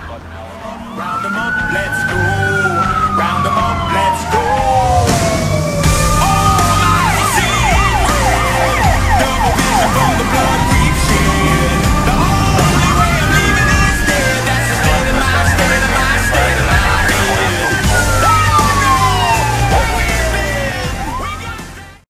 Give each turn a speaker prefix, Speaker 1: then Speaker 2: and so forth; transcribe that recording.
Speaker 1: Round them up, let's